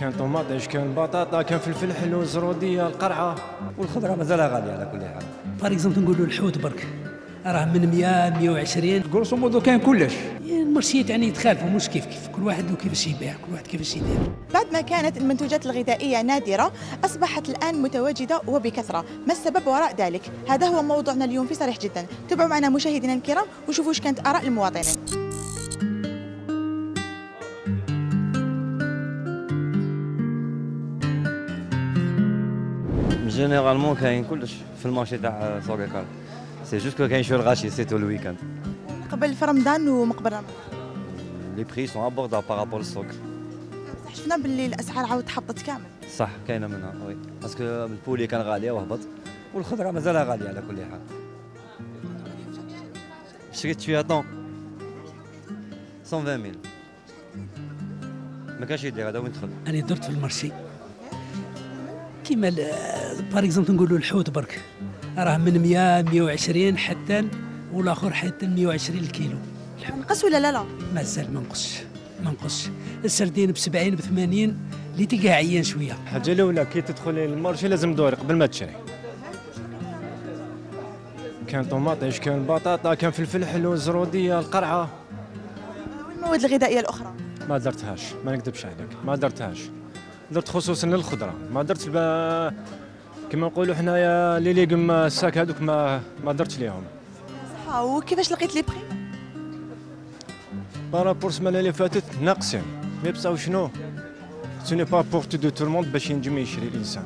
كان طوماطيش كان بطاطا كان فلفل حلو زرودية القرعة. والخضرة مازال غالية على كل حال. par exemple نقولوا الحوت برك. راه من 100 120 grosso modo كاين كلش. المرشيات يعني يتخالفوا مش كيف كيف. كل واحد وكيفاش يبيع كل واحد كيفاش يدير. بعد ما كانت المنتوجات الغذائية نادرة أصبحت الآن متواجدة وبكثرة. ما السبب وراء ذلك؟ هذا هو موضوعنا اليوم في صريح جدا. تابعوا معنا مشاهدينا الكرام وشوفوا إيش كانت آراء المواطنين. généralement كاين كلش في ال marché تاع سوق car c'est juste que كاين شوية الغاشي c'est tout ال week-end قبل في رمضان ومقبل رمضان les prix sont abordables par rapport للسوق صح شفنا باللي الأسعار عاود هبطت كامل. صح كاينة منها oui parce que ال poulet كان غاليه وهبط والخضرة مازال غالية على كل حال. شريت شوية طون. 120 mille ما كانش يدير هذا وين دخل أنا درت في ال marché كيما par exemple نقولوا الحوت برك. راه من 100 120 حتى والآخر حتى 120 الكيلو. نقص ولا لا لا؟ مازال ما نقصش ما نقصش. السردين ب 70 ب 80 اللي تلقاه عيان شوية. الحاجة الأولى كي تدخل لل marché لازم دوري قبل ما تشري. كان طوماطيش كان؟ بطاطا كان فلفل حلو زرودية القرعة. والمواد الغذائية الأخرى؟ ما درتهاش ما نكذبش عليك ما درتهاش. درت خصوصا للخضرة. ما درت الب... كما نقولوا حنايا les légumes secs هذوك ما ما درتش ليهم. صح وكيفاش لقيت les prix؟ par rapport السمانه اللي فاتت ناقصين mais بصح شنو ce n'est pas à portée de tout le monde باش ينجم يشري الإنسان.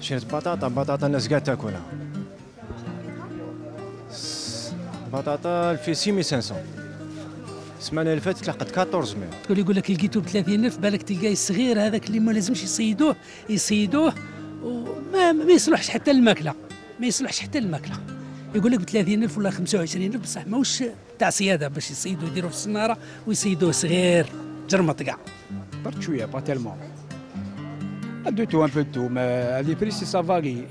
شريت بطاطا بطاطا الناس قاعدة تاكلها. بطاطا في 6500 السمانه اللي فاتت لقيت 1400 تقول يقول لك لقيته ب 30000 بالك تلقاه الصغير هذاك اللي ما لازمش يصيدوه يصيدوه وما ما يصلحش حتى الماكله ما يصلحش حتى الماكله يقول لك ب 30000 ولا 25000 بصح ماهوش تاع صياده باش يصيدوا يديروه في السناره ويصيدوه صغير جرمط كاع درت شوية pas tellement de tout un peu tout mais les prix c'est ça varie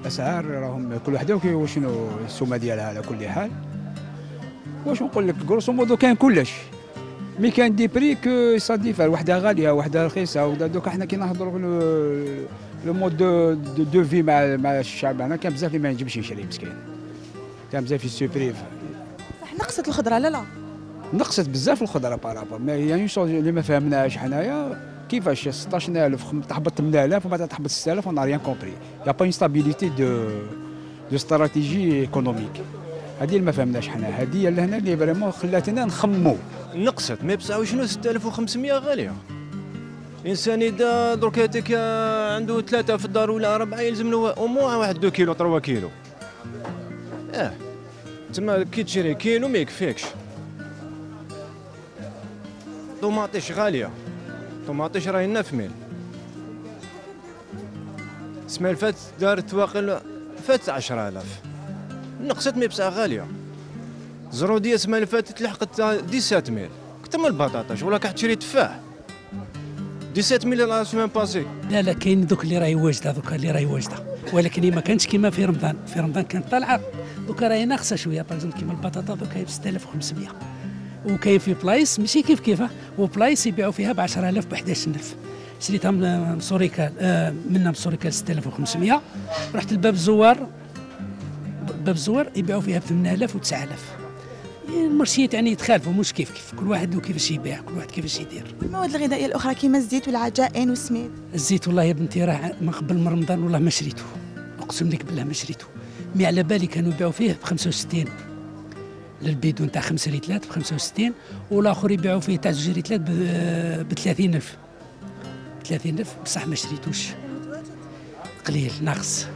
الاسعار راهم كل وحده وشنو السومه ديالها على كل حال واش نقول لك؟ grosso modo كاين كلش. mais كاين des prix que ça diffère وحدة غالية وحدة رخيصة. وحده دوكا حنا كي نهضروا le le mode de de, de vie مع مع الشعب هنا كان بزاف اللي ما ينجمش يشري مسكين. كان بزاف يسوفري صح نقصت الخضرة لا لا. نقصت بزاف الخضرة par rapport ما يعني chose اللي ما فهمناش حنايا. كيفاش؟ 16000 خم- تهبط 8000 وبعد تهبط 6000 on rien compris y a pas une stabilité de de stratégie économique هذه اللي ما فهمناش حنا. هذه اللي هنا اللي vraiment خلاتنا نخمو. نقصت mais بصح شنو؟ 6500 غالية. الانسان إذا درك هذاك عنده ثلاثة في الدار ولا اربعه يلزم له au moins واحد 2 كيلو 3 كيلو. آه. تما كي تشري كيلو ما يكفيكش. طوماطيش غالية. طوماطيش راهي 9000 السنة اللي فاتت دارت واقل فات 10000 نقصت mais بصح غالية. زروديه السنة اللي فاتت لحقت 17000 أكثر من البطاطا ولا كح تشري تفاح؟ 17000 la semaine passée. لا لا كاين دوك اللي راهي واجدة دوك اللي راهي واجدة. ولكن ما كانتش كيما في رمضان. في رمضان كانت طالعة. دوك راهي ناقصة شوية. par كيما البطاطا دوك هي ب 6500 وكاين في بلايص ماشي كيف كيف. وبلايص يبيعوا فيها ب 10000 ب 11000 شريتها من سوريكال آه منها من سوريكال 6500 رحت لباب الزوار باب الزوار يبيعوا فيها ب 8000 و 9000 المرشيات يعني يتخالفوا مش كيف كيف كل واحد وكيفاش يبيع كل واحد كيفاش يدير. والمواد الغذائية الأخرى كيما الزيت والعجائن والسميد. الزيت والله يا بنتي راه من قبل من رمضان والله ما شريته. أقسم لك بالله ما شريته. مي على بالي كانوا يبيعوا فيه ب 65 للبيدون تاع 5 ريتلات ب 65 والآخر يبيعوا فيه تاع 2 ريتلات ب 30000 ب 30000 بصح ما شريتوش. قليل ناقص.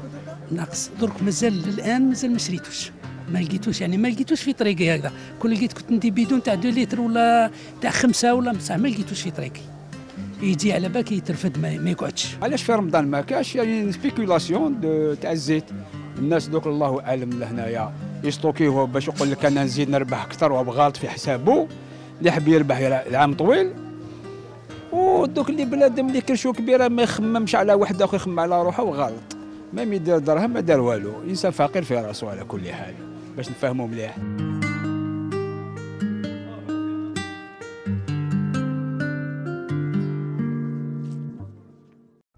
ناقص. درك مازال الآن مازال ما شريتوش. ما لقيتوش يعني ما لقيتوش في طريقي هكذا. كل لقيت كنت ندي بيدون تاع 2 لتر ولا تاع خمسة ولا بصح ما لقيتوش في طريقي يجي على بالك يترفد ما, يقعدش. علاش في رمضان ما كاش؟ يعني spéculation تاع الزيت. الناس دوك الله أعلم لهنايا يستوكيوه باش يقول لك أنا نزيد نربح أكثر وهو غالط في حسابه اللي يحب يربح العام طويل. ودوك اللي بلادهم اللي كرشو كبيرة ما يخممش على واحد اخر يخمم على روحه وغلط. ما يدير درهم ما دار والو. إنسان فقير في راسو على كل حال. باش نفهمو مليح.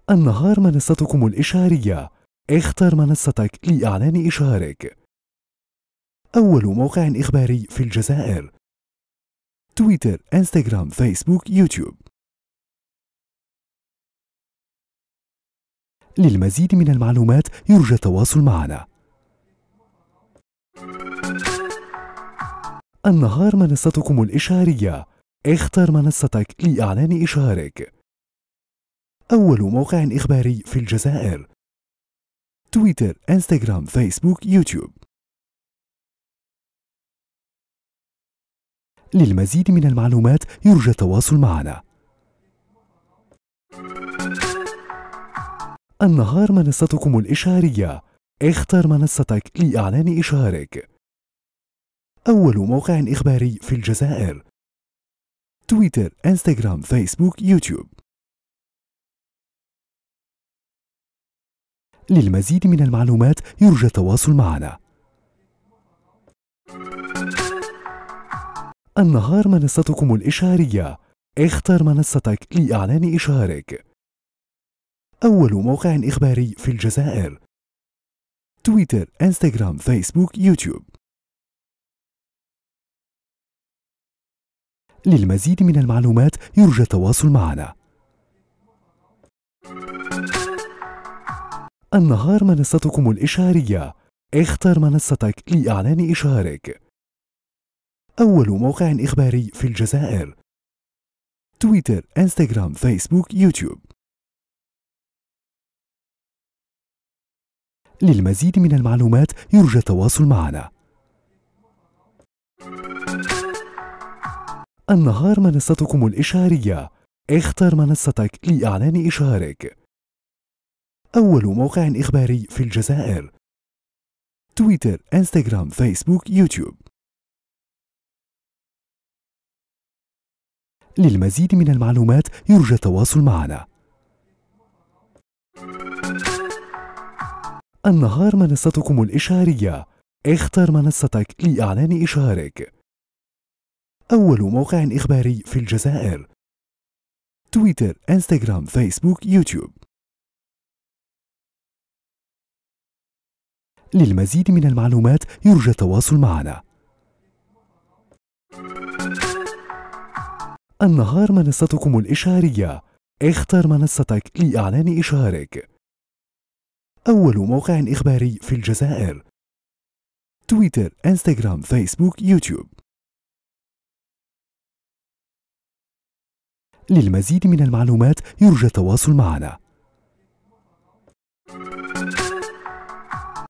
النهار منصتكم الإشهارية. اختر منصتك لإعلان إشهارك. أول موقع إخباري في الجزائر. تويتر، إنستغرام، فيسبوك، يوتيوب. للمزيد من المعلومات يرجى التواصل معنا. النهار منصتكم الإشعارية. اختر منصتك لإعلان إشعارك. أول موقع إخباري في الجزائر. تويتر، إنستغرام، فيسبوك، يوتيوب. للمزيد من المعلومات يرجى التواصل معنا. النهار منصتكم الإشعارية اختر منصتك لإعلان إشعارك أول موقع إخباري في الجزائر. تويتر، إنستغرام، فيسبوك، يوتيوب. للمزيد من المعلومات يرجى التواصل معنا. النهار منصتكم الإشعارية اختر منصتك لإعلان إشعارك أول موقع إخباري في الجزائر. تويتر، إنستغرام، فيسبوك، يوتيوب. للمزيد من المعلومات يرجى التواصل معنا. النهار منصتكم الإشعارية. اختر منصتك لإعلان إشعارك. أول موقع إخباري في الجزائر. تويتر، إنستغرام، فيسبوك، يوتيوب. للمزيد من المعلومات يرجى التواصل معنا. النهار منصتكم الإشعارية اختر منصتك لإعلان إشعارك أول موقع إخباري في الجزائر. تويتر، إنستغرام، فيسبوك، يوتيوب. للمزيد من المعلومات يرجى التواصل معنا. النهار منصتكم الإشعارية اختر منصتك لإعلان إشعارك أول موقع إخباري في الجزائر. تويتر، إنستغرام، فيسبوك، يوتيوب. للمزيد من المعلومات يرجى التواصل معنا. النهار منصتكم الإشعارية اختر منصتك لإعلان إشعارك أول موقع إخباري في الجزائر. تويتر، إنستغرام، فيسبوك، يوتيوب. للمزيد من المعلومات يرجى التواصل معنا.